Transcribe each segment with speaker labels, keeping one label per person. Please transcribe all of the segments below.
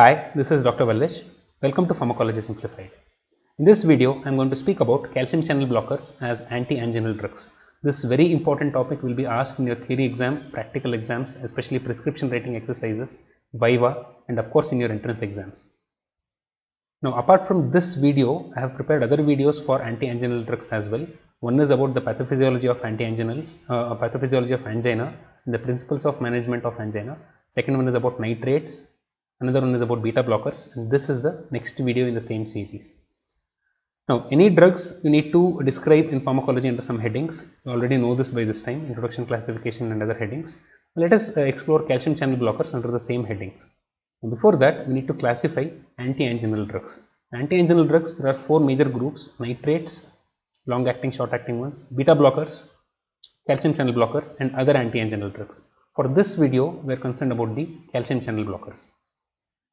Speaker 1: Hi, this is Dr. Vallish. Welcome to Pharmacology Simplified. In this video, I am going to speak about calcium channel blockers as anti-anginal drugs. This very important topic will be asked in your theory exam, practical exams, especially prescription writing exercises, Viva, and of course in your entrance exams. Now, apart from this video, I have prepared other videos for anti-anginal drugs as well. One is about the pathophysiology of anti-anginals, uh, pathophysiology of angina, and the principles of management of angina. Second one is about nitrates. Another one is about beta blockers, and this is the next video in the same series. Now, any drugs you need to describe in pharmacology under some headings. You already know this by this time, introduction, classification, and other headings. Let us uh, explore calcium channel blockers under the same headings. Before that, we need to classify anti-anginal drugs. Anti-anginal drugs, there are four major groups, nitrates, long-acting, short-acting ones, beta blockers, calcium channel blockers, and other anti-anginal drugs. For this video, we are concerned about the calcium channel blockers.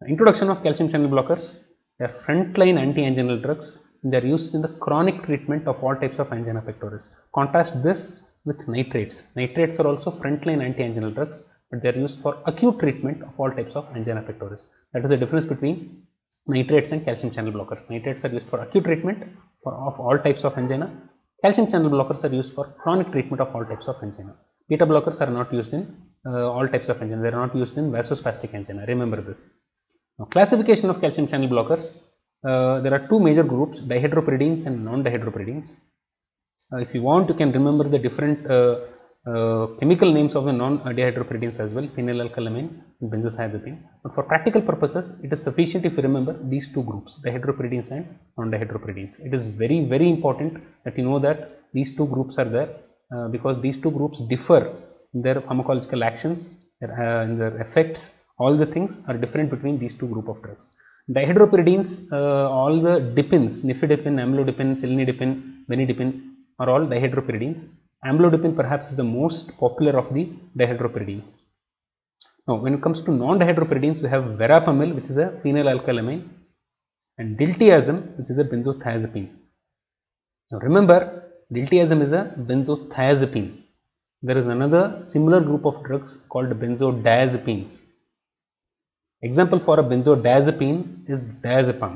Speaker 1: Introduction of calcium channel blockers, they are frontline anti-anginal drugs. They are used in the chronic treatment of all types of angina pectoris. Contrast this with nitrates. Nitrates are also frontline anti-anginal drugs but they are used for acute treatment of all types of angina pectoris. That is the difference between nitrates and calcium channel blockers. Nitrates are used for acute treatment for, of all types of angina. Calcium channel blockers are used for chronic treatment of all types of angina. Beta blockers are not used in uh, all types of angina. They are not used in vasospastic angina. Remember this. Now, classification of calcium channel blockers. Uh, there are two major groups, dihydropyridines and non-dihydropyridines. Uh, if you want, you can remember the different uh, uh, chemical names of the non-dihydropyridines as well, phenylalkylamine and. But for practical purposes, it is sufficient if you remember these two groups, dihydropyridines and non-dihydropyridines. It is very, very important that you know that these two groups are there uh, because these two groups differ in their pharmacological actions, their, uh, in their effects, all the things are different between these two group of drugs. Dihydropyridines, uh, all the dipins, nifedipine, amlodipine, cilnidipine, benidipine are all dihydropyridines amlodipine perhaps is the most popular of the dihydropyridines. Now, when it comes to non-dihydropyridines, we have verapamil, which is a phenylalkylamine, and diltiazem, which is a benzothiazepine. Now, remember, diltiazem is a benzothiazepine. There is another similar group of drugs called benzodiazepines. Example for a benzodiazepine is diazepam.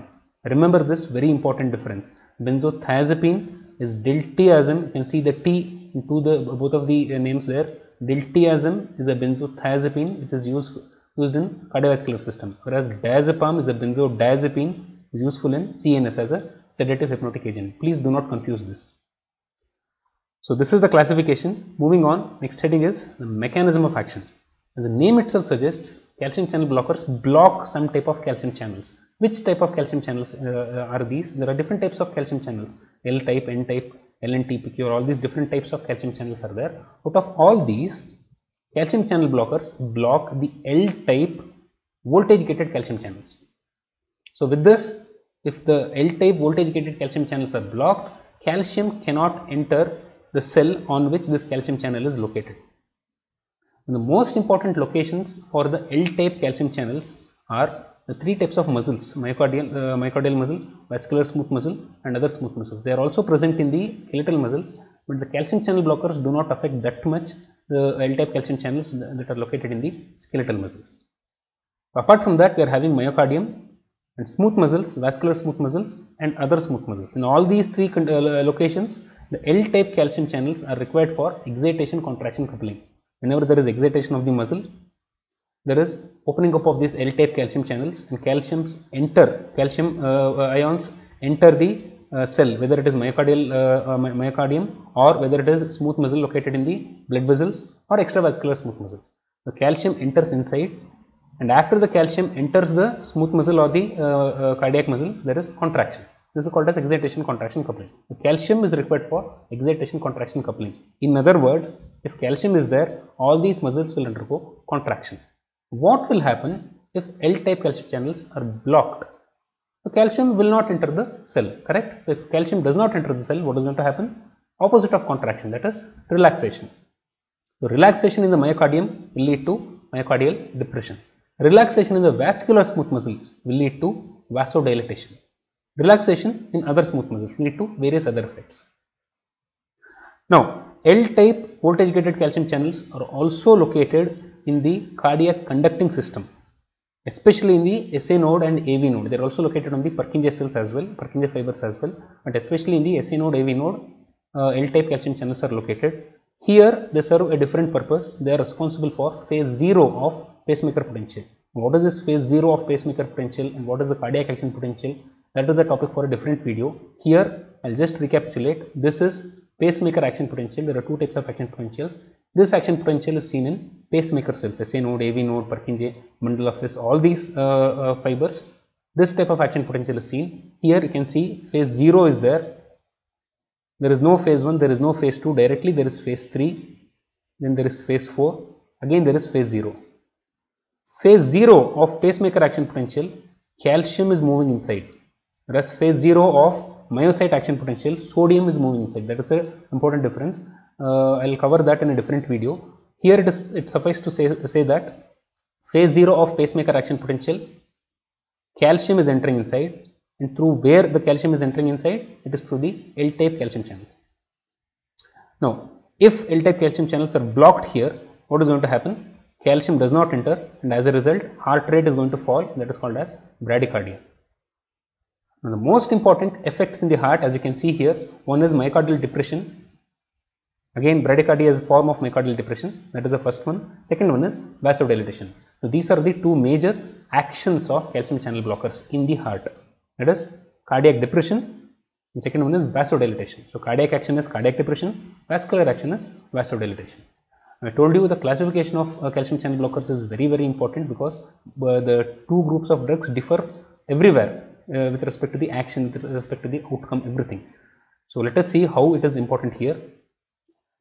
Speaker 1: Remember this very important difference. Benzothiazepine is diltiazem. You can see the T into the both of the uh, names there. Diltiazem is a benzothiazepine which is used used in cardiovascular system, whereas diazepam is a benzodiazepine useful in CNS as a sedative hypnotic agent. Please do not confuse this. So this is the classification. Moving on, next heading is the mechanism of action. As the name itself suggests, calcium channel blockers block some type of calcium channels. Which type of calcium channels uh, are these? There are different types of calcium channels, L type, N type, LN, TPQ, all these different types of calcium channels are there. Out of all these, calcium channel blockers block the L type voltage gated calcium channels. So with this, if the L type voltage gated calcium channels are blocked, calcium cannot enter the cell on which this calcium channel is located. And the most important locations for the L type calcium channels are the three types of muscles myocardial, uh, myocardial muscle, vascular smooth muscle and other smooth muscles. They are also present in the skeletal muscles, but the calcium channel blockers do not affect that much the L type calcium channels that are located in the skeletal muscles. Apart from that, we are having myocardium and smooth muscles, vascular smooth muscles and other smooth muscles. In all these three uh, locations, the L type calcium channels are required for excitation contraction coupling. Whenever there is excitation of the muscle, there is opening up of these L type calcium channels and calciums enter, calcium uh, ions enter the uh, cell, whether it is myocardial, uh, myocardium or whether it is smooth muscle located in the blood vessels or extravascular smooth muscle. The calcium enters inside and after the calcium enters the smooth muscle or the cardiac muscle, there is contraction. This is called as excitation contraction coupling. The calcium is required for excitation contraction coupling. In other words, if calcium is there, all these muscles will undergo contraction. What will happen if L-type calcium channels are blocked? The calcium will not enter the cell, correct? If calcium does not enter the cell, what is going to happen? Opposite of contraction, that is relaxation. So, relaxation in the myocardium will lead to myocardial depression. Relaxation in the vascular smooth muscle will lead to vasodilatation. Relaxation in other smooth muscles lead to various other effects. Now, L-type voltage gated calcium channels are also located in the cardiac conducting system. especially in the SA node and AV node. They are also located on the Purkinje cells as well, Purkinje fibers as well, but especially in the SA node, AV node, uh, L-type calcium channels are located. Here, they serve a different purpose. They are responsible for phase 0 of pacemaker potential. What is this phase 0 of pacemaker potential and what is the cardiac action potential? That is a topic for a different video. Here, I'll just recapitulate. This is pacemaker action potential. There are two types of action potentials. This action potential is seen in pacemaker cells, SA node, AV node, Purkinje, bundle of His, all these uh, uh, fibers. This type of action potential is seen. Here you can see phase 0 is there. There is no phase 1, there is no phase 2 directly, there is phase 3, then there is phase 4, again there is phase 0. Phase 0 of pacemaker action potential, calcium is moving inside, whereas phase 0 of myocyte action potential, sodium is moving inside. That is an important difference. Uh, I will cover that in a different video. Here it is it suffice to say, say that phase 0 of pacemaker action potential, calcium is entering inside and through where the calcium is entering inside, it is through the L-type calcium channels. Now, if L-type calcium channels are blocked here, what is going to happen? Calcium does not enter and as a result, heart rate is going to fall that is called as bradycardia. Now, the most important effects in the heart as you can see here, one is myocardial depression. Again, bradycardia is a form of myocardial depression, that is the first one. Second one is vasodilatation. So, these are the two major actions of calcium channel blockers in the heart. That is cardiac depression, the second one is vasodilatation. So, cardiac action is cardiac depression, vascular action is vasodilatation. I told you the classification of uh, calcium channel blockers is very very important because uh, the two groups of drugs differ everywhere uh, with respect to the action, with respect to the outcome, everything. So, let us see how it is important here.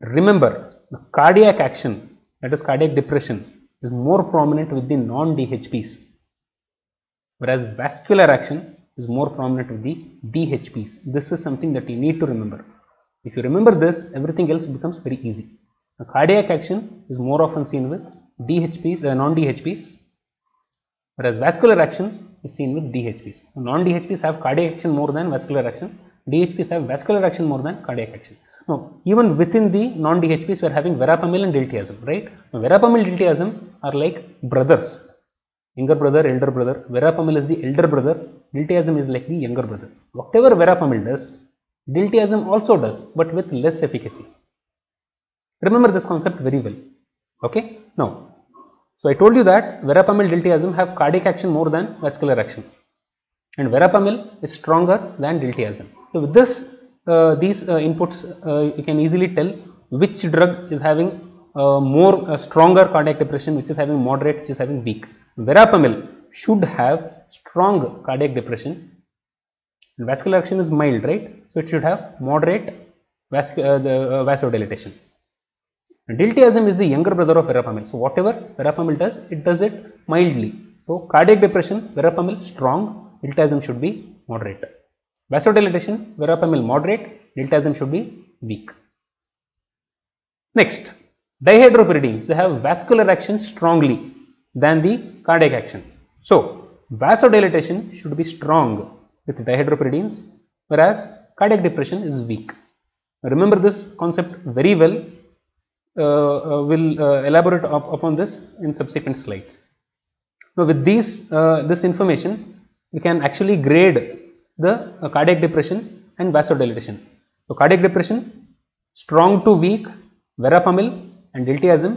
Speaker 1: Remember, the cardiac action, that is cardiac depression, is more prominent with the non-DHPs, whereas vascular action is more prominent with the DHPs. This is something that you need to remember. If you remember this, everything else becomes very easy. The cardiac action is more often seen with DHPs, uh, non-DHPs, whereas vascular action is seen with DHPs. Non-DHPs have cardiac action more than vascular action, DHPs have vascular action more than cardiac action. Now, even within the non-DHPs, we are having verapamil and diltiazem, right? Now, verapamil diltiazem are like brothers, younger brother, elder brother. Verapamil is the elder brother, diltiazem is like the younger brother. Whatever verapamil does, diltiazem also does, but with less efficacy. Remember this concept very well. Okay. Now, so I told you that verapamil diltiazem have cardiac action more than vascular action, and verapamil is stronger than diltiazem. So with this, uh, these uh, inputs, uh, you can easily tell which drug is having uh, more uh, stronger cardiac depression, which is having moderate, which is having weak. Verapamil should have strong cardiac depression. And vascular action is mild, right? So it should have moderate vasc uh, the, vasodilatation. Diltiazem is the younger brother of verapamil. So, whatever verapamil does, it does it mildly. So, cardiac depression, verapamil strong, diltiazem should be moderate. Vasodilatation, verapamil moderate, diltiazem should be weak. Next, dihydropyridines, they have vascular action strongly than the cardiac action. So, vasodilatation should be strong with dihydropyridines, whereas cardiac depression is weak. Remember this concept very well Uh, uh, will uh, elaborate up upon this in subsequent slides. Now, with these uh, this information, we can actually grade the cardiac depression and vasodilatation. So, cardiac depression strong to weak, verapamil and diltiazem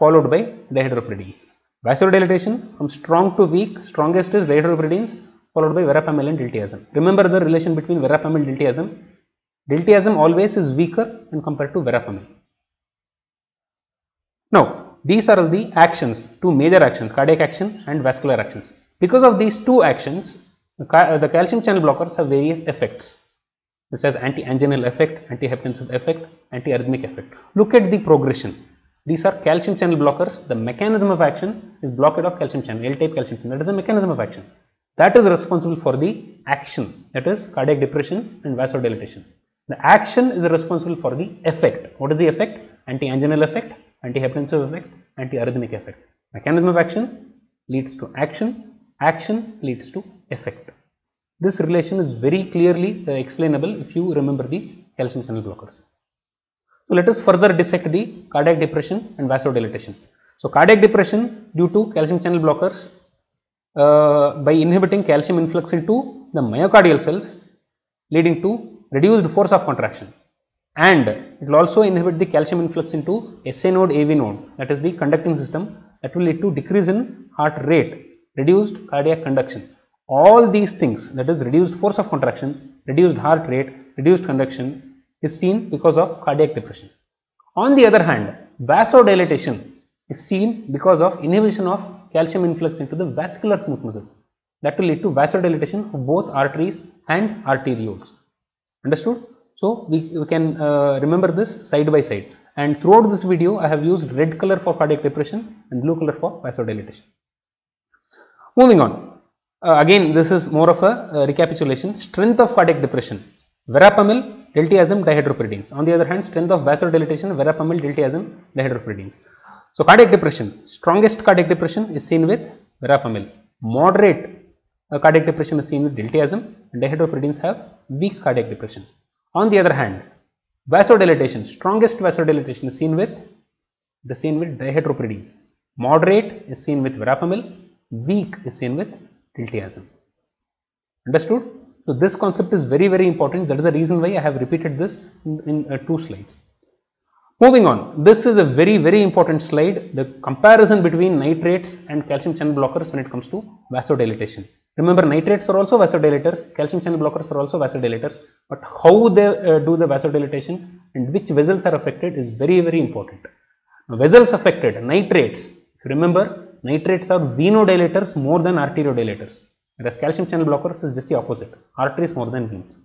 Speaker 1: followed by dihydropyridines. Vasodilatation from strong to weak, strongest is dihydropyridines followed by verapamil and diltiazem. Remember the relation between verapamil and diltiazem. Diltiazem always is weaker when compared to verapamil. Now, these are the actions, two major actions, cardiac action and vascular actions. Because of these two actions, the, uh, the calcium channel blockers have various effects, such as anti-anginal effect, antihypertensive effect, antiarrhythmic effect. Look at the progression. These are calcium channel blockers. The mechanism of action is blockade of calcium channel, L-type calcium channel. That is the mechanism of action. That is responsible for the action, that is cardiac depression and vasodilatation. The action is responsible for the effect. What is the effect? Anti-anginal effect, antihypertensive effect, antiarrhythmic effect. Mechanism of action leads to action, action leads to effect. This relation is very clearly uh, explainable if you remember the calcium channel blockers. So, let us further dissect the cardiac depression and vasodilatation. So, cardiac depression due to calcium channel blockers uh, by inhibiting calcium influx into the myocardial cells leading to reduced force of contraction and it will also inhibit the calcium influx into SA node AV node that is the conducting system that will lead to decrease in heart rate, reduced cardiac conduction. All these things that is reduced force of contraction, reduced heart rate, reduced conduction is seen because of cardiac depression. On the other hand, vasodilatation is seen because of inhibition of calcium influx into the vascular smooth muscle that will lead to vasodilatation of both arteries and arterioles. Understood? So, we, we can uh, remember this side by side and throughout this video I have used red color for cardiac depression and blue color for vasodilatation. Moving on, uh, again this is more of a uh, recapitulation, strength of cardiac depression, verapamil, diltiazem, dihydropyridines. On the other hand, strength of vasodilatation, verapamil, diltiazem, dihydropyridines. So, cardiac depression, strongest cardiac depression is seen with verapamil, moderate uh, cardiac depression is seen with diltiazem and dihydropyridines have weak cardiac depression. On the other hand, vasodilatation, strongest vasodilatation is seen with the seen with dihydropyridines. Moderate is seen with verapamil, weak is seen with diltiazem. Understood? So, this concept is very very important that is the reason why I have repeated this in, in uh, two slides. Moving on, this is a very very important slide the comparison between nitrates and calcium channel blockers when it comes to vasodilatation. Remember nitrates are also vasodilators, calcium channel blockers are also vasodilators, but how they uh, do the vasodilatation and which vessels are affected is very very important. Now, vessels affected, nitrates, if you remember nitrates are venodilators more than arteriodilators, whereas calcium channel blockers is just the opposite, arteries more than veins.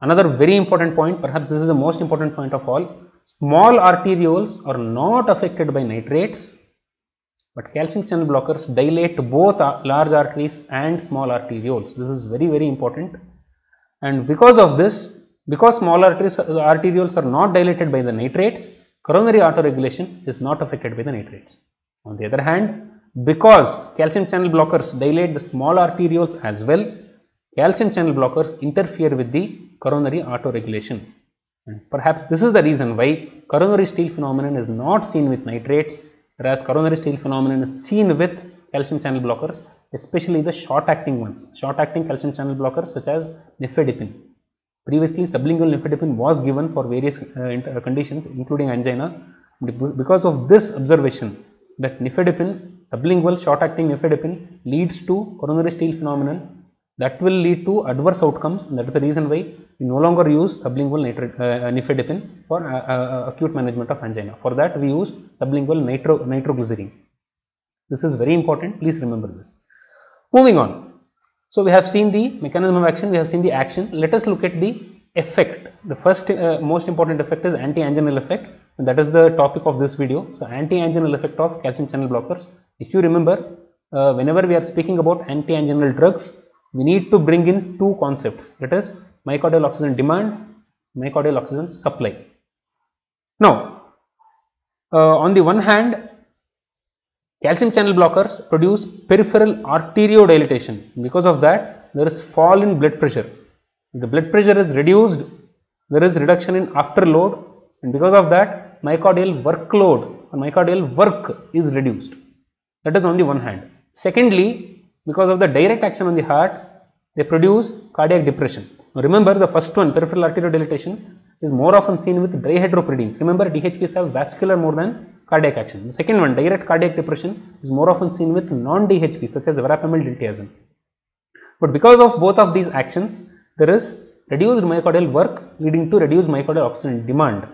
Speaker 1: Another very important point, perhaps this is the most important point of all, small arterioles are not affected by nitrates but calcium channel blockers dilate both large arteries and small arterioles. This is very, very important. And because of this, because small arteries, arterioles are not dilated by the nitrates, coronary autoregulation is not affected by the nitrates. On the other hand, because calcium channel blockers dilate the small arterioles as well, calcium channel blockers interfere with the coronary autoregulation. And perhaps this is the reason why coronary steal phenomenon is not seen with nitrates whereas coronary steal phenomenon is seen with calcium channel blockers especially the short acting ones. Short acting calcium channel blockers such as nifedipine previously sublingual nifedipine was given for various uh, conditions including angina. Because of this observation that nifedipine sublingual short acting nifedipine leads to coronary steal phenomenon that will lead to adverse outcomes that is the reason why we no longer use sublingual nitri- uh, nifedipine for uh, uh, acute management of angina. For that we use sublingual nitro, nitroglycerin. This is very important, please remember this. Moving on. So, we have seen the mechanism of action, we have seen the action. Let us look at the effect. The first uh, most important effect is anti-anginal effect and that is the topic of this video. So, anti-anginal effect of calcium channel blockers. If you remember, uh, whenever we are speaking about anti-anginal drugs, we need to bring in two concepts that is myocardial oxygen demand, myocardial oxygen supply. Now, uh, on the one hand, calcium channel blockers produce peripheral arteriodilation. Because of that, there is fall in blood pressure. If the blood pressure is reduced, there is reduction in afterload and because of that, myocardial workload or myocardial work is reduced. That is on the one hand. Secondly, because of the direct action on the heart, they produce cardiac depression. Now remember the first one, peripheral arteriodilation, is more often seen with dihydropyridines. Remember DHPs have vascular more than cardiac action. The second one, direct cardiac depression, is more often seen with non-DHP such as verapamil diltiazem. But because of both of these actions, there is reduced myocardial work leading to reduced myocardial oxygen demand.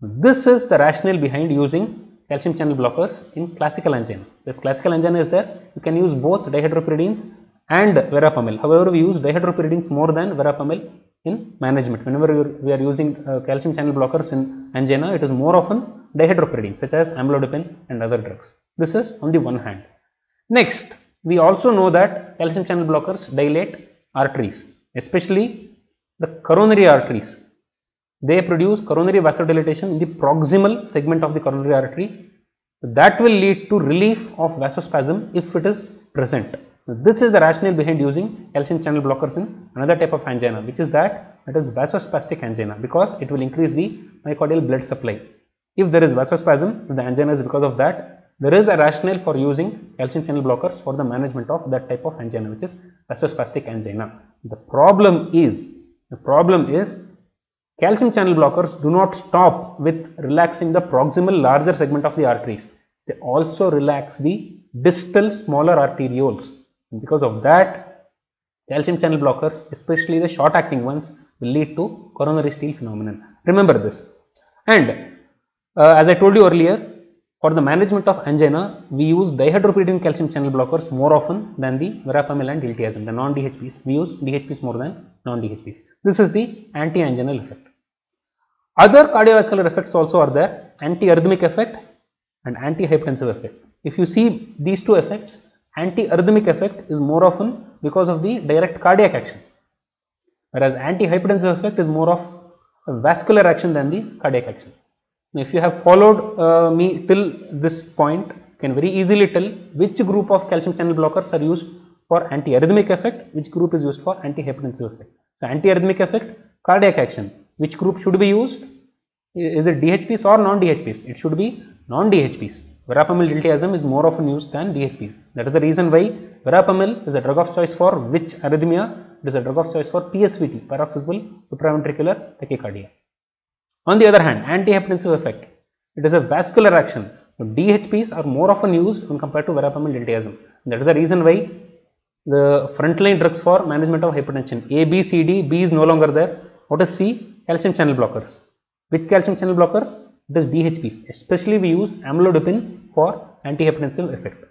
Speaker 1: This is the rationale behind using calcium channel blockers in classical angina. If classical angina is there, you can use both dihydropyridines and verapamil. However, we use dihydropyridines more than verapamil in management. Whenever we are using uh, calcium channel blockers in angina, it is more often dihydropyridines such as amlodipine and other drugs. This is on the one hand. Next, we also know that calcium channel blockers dilate arteries, especially the coronary arteries they produce coronary vasodilatation in the proximal segment of the coronary artery. That will lead to relief of vasospasm if it is present. This is the rationale behind using calcium channel blockers in another type of angina which is that that is vasospastic angina because it will increase the myocardial blood supply. If there is vasospasm, the angina is because of that there is a rationale for using calcium channel blockers for the management of that type of angina, which is vasospastic angina. The problem is, the problem is calcium channel blockers do not stop with relaxing the proximal larger segment of the arteries. They also relax the distal smaller arterioles. And because of that, calcium channel blockers, especially the short acting ones, will lead to coronary steal phenomenon. Remember this. And uh, as I told you earlier, for the management of angina, we use dihydropyridine calcium channel blockers more often than the verapamil and diltiazem, the non-DHPs. We use DHPs more than non-DHPs. This is the anti-anginal effect. Other cardiovascular effects also are there, anti-arrhythmic effect and anti-hypertensive effect. If you see these two effects, anti-arrhythmic effect is more often because of the direct cardiac action, whereas anti-hypertensive effect is more of a vascular action than the cardiac action. Now, if you have followed uh, me till this point, can very easily tell which group of calcium channel blockers are used for anti-arrhythmic effect, which group is used for anti-hypertensive effect. So, anti-arrhythmic effect, cardiac action, which group should be used? Is it DHPs or non-DHPs? It should be non-DHPs. Verapamil diltiazem is more often used than DHP. That is the reason why verapamil is a drug of choice for which arrhythmia? It is a drug of choice for PSVT, paroxysmal supraventricular tachycardia. On the other hand, antihypertensive effect, it is a vascular action. So DHPs are more often used when compared to verapamil diltiazem. That is the reason why the frontline drugs for management of hypertension A, B, C, D, B is no longer there. What is C? Calcium channel blockers. Which calcium channel blockers? It is DHPs. Especially we use amlodipine for antihypertensive effect.